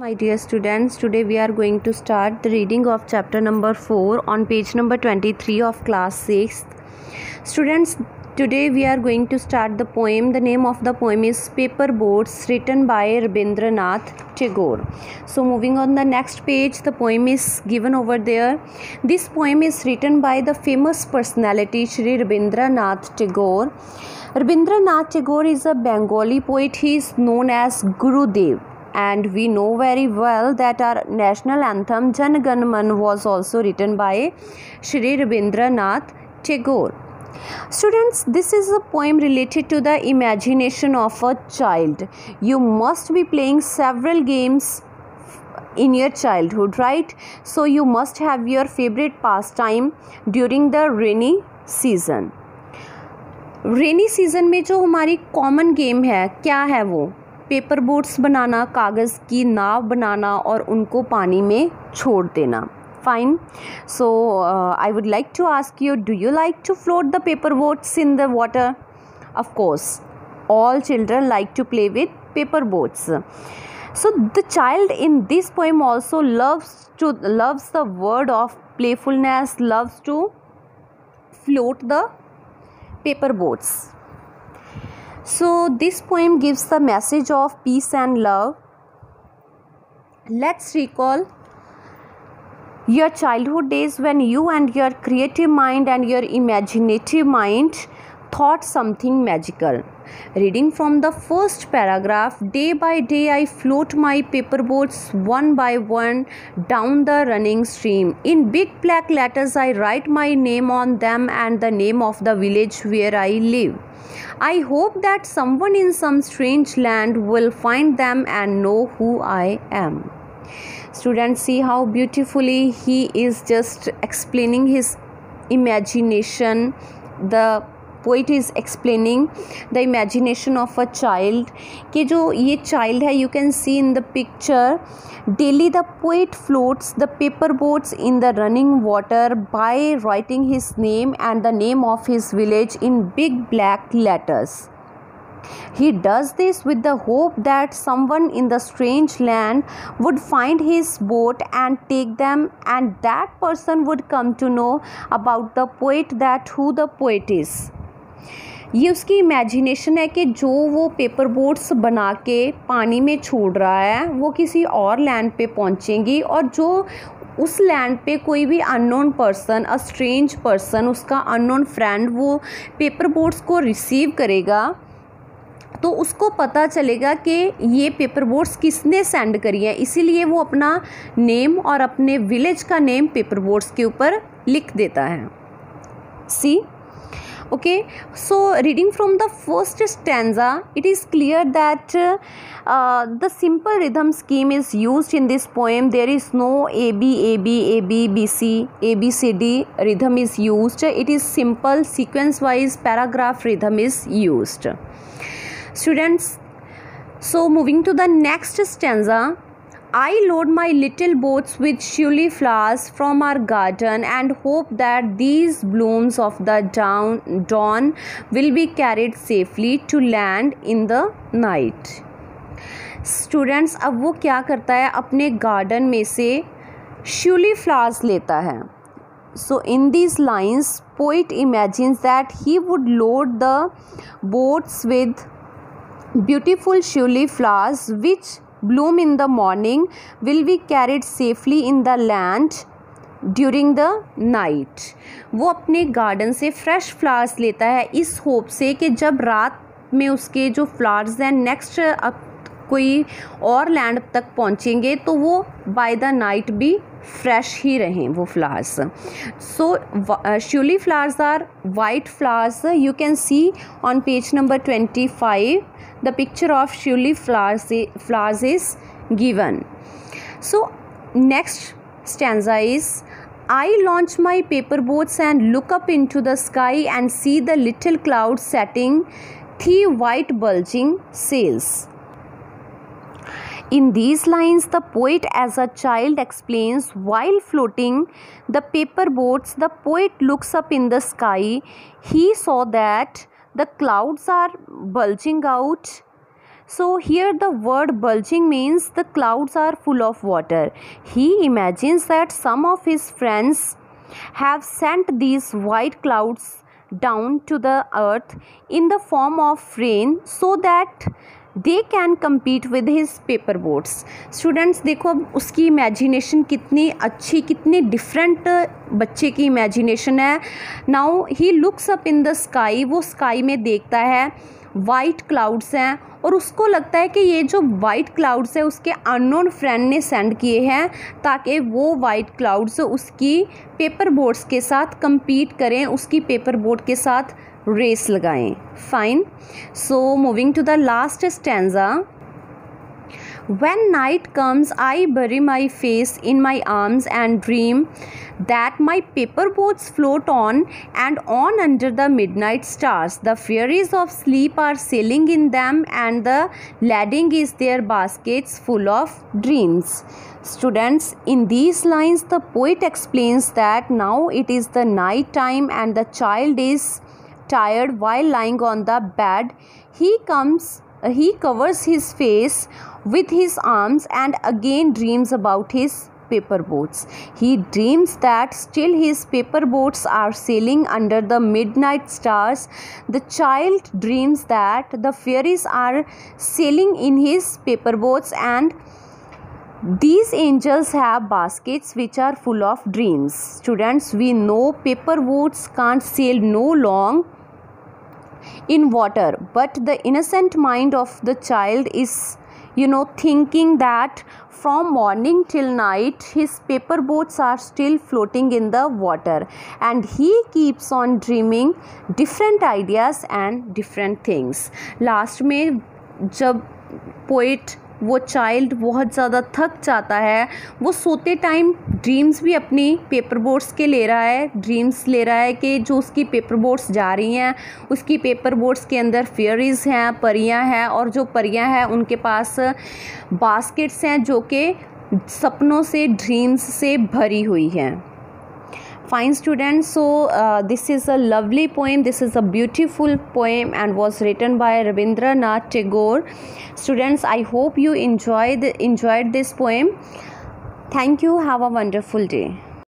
My dear students, today we are going to start the reading of chapter number 4 on page number 23 of class 6. Students, today we are going to start the poem. The name of the poem is Paper Boats written by Rabindranath Tagore. So, moving on the next page, the poem is given over there. This poem is written by the famous personality Shri Rabindranath Tagore. Rabindranath Tagore is a Bengali poet. He is known as Gurudev and we know very well that our national anthem Jan Gan Man was also written by Shri Rabindranath Tagore. Students, this is a poem related to the imagination of a child. You must be playing several games in your childhood, right? So you must have your favorite pastime during the rainy season. Rainy season में जो हमारी common game है क्या है वो paper boats बनाना, कागज़ की नाव बनाना और उनको पानी में छोड़ देना। Fine so I would like to ask you do you like to float the paper boats in the water of course all children like to play with paper boats so the child in this poem also loves to loves the world of playfulness loves to float the paper boats so this poem gives the message of peace and love. Let's recall your childhood days when you and your creative mind and your imaginative mind thought something magical. Reading from the first paragraph, day by day I float my paper boats one by one down the running stream. In big black letters, I write my name on them and the name of the village where I live. I hope that someone in some strange land will find them and know who I am students see how beautifully he is just explaining his imagination the poet is explaining the imagination of a child कि जो ये child है you can see in the picture daily the poet floats the paper boats in the running water by writing his name and the name of his village in big black letters He does this with the hope that someone in the strange land would find his boat and take them, and that person would come to know about the poet that who the poet is. ये उसकी imagination है कि जो वो paper boats बना के पानी में छोड़ रहा है, वो किसी और लैंड पे पहुंचेंगी और जो उस लैंड पे कोई भी unknown person a strange person उसका अननोन फ्रेंड वो पेपर बोट्स को रिसीव करेगा तो उसको पता चलेगा कि ये पेपर बोट्स किसने सेंड करी है। इसीलिए वो अपना नेम और अपने विलेज का नेम पेपर बोट्स के ऊपर लिख देता है। सी okay? So reading from the first stanza it is clear that uh, the simple rhythm scheme is used in this poem. There is no a b a b a b b c a b c d rhythm is used. It is simple sequence wise paragraph rhythm is used. Students so moving to the next stanza I load my little boats with shiuli flowers from our garden and hope that these blooms of the dawn, dawn will be carried safely to land in the night. Students, अब वो क्या करता है अपने garden में से shiuli flowers लेता है so in these lines poet imagines that he would load the boats with beautiful shiuli flowers which bloom in the morning will be carried safely in the land during the night वो अपने garden से fresh flowers लेता है इस hope से कि जब रात में उसके जो फ्लावर्स हैं नेक्स्ट कोई और लैंड तक पहुँचेंगे तो वो बाय द नाइट भी फ्रेश ही रहें वो flowers so shiuli flowers are white flowers you can see on page number twenty five the picture of shiuli flowers flowers is given so next stanza is I launch my paper boats and look up into the sky and see the little cloud setting their white bulging sails In these lines, the poet, as a child, explains while floating the paper boats, the poet looks up in the sky. He saw that the clouds are bulging out So here the word bulging means the clouds are full of water. He imagines that some of his friends have sent these white clouds down to the earth in the form of rain so that they can compete with his paper boats students देखो अब उसकी imagination कितनी अच्छी, कितनी different बच्चे की imagination है। Now he looks up in the sky वो स्काई में देखता है वाइट क्लाउड्स हैं, और उसको लगता है कि ये जो वाइट क्लाउड्स है, उसके अननोन फ्रेंड ने सेंड किए हैं, ताकि वो वाइट क्लाउड्स उसकी पेपर बोर्ड्स के साथ compete करें, उसकी पेपर बोर्ड के साथ रेस लगाएं fine so moving to the last stanza When night comes, I bury my face in my arms and dream that my paper boats float on and on under the midnight stars. The fairies of sleep are sailing in them, and the lading is their baskets full of dreams. Students, in these lines, the poet explains that now it is the night time and the child is tired while lying on the bed. He comes he covers his face with his arms and again dreams about his paper boats he dreams that still his paper boats are sailing under the midnight stars. The child dreams that the fairies are sailing in his paper boats and these angels have baskets which are full of dreams. Students we know paper boats can't sail no long in water but the innocent mind of the child is you know thinking that from morning till night his paper boats are still floating in the water and he keeps on dreaming different ideas and different things last में जब poet वो child बहुत ज़्यादा थक जाता है। वो सोते टाइम ड्रीम्स भी अपनी पेपर बोर्ड्स के ले रहा है। ड्रीम्स ले रहा है कि जो उसकी पेपर बोर्ड्स जा रही हैं, उसकी पेपर बोर्ड्स के अंदर फेयरीज़ हैं, परियाँ हैं और जो परियाँ हैं, उनके पास बास्केट्स हैं जो कि सपनों से ड्रीम्स से भरी हुई हैं। Fine students so uh, this is a lovely poem. This is a beautiful poem and was written by Rabindranath Tagore. Students I hope you enjoyed enjoyed this poem. Thank you. Have a wonderful day